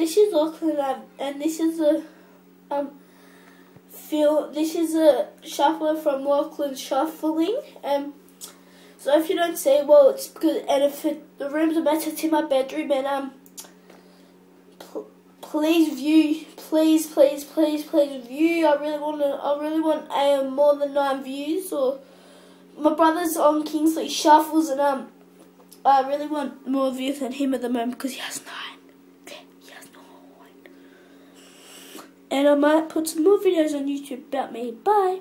this is Lachlan, and this is a um feel. This is a shuffler from Lachlan Shuffling. Um, so if you don't see, well, it's good. And if it, the rooms are better, in my bedroom. And um, pl- please view, please, please, please, please view. I really want to. I really want um more than nine views. Or my brother's on Kingsley Shuffles, and um, I really want more views than him at the moment because he has nine. Yeah, he has nine. And I might put some more videos on YouTube about me. Bye.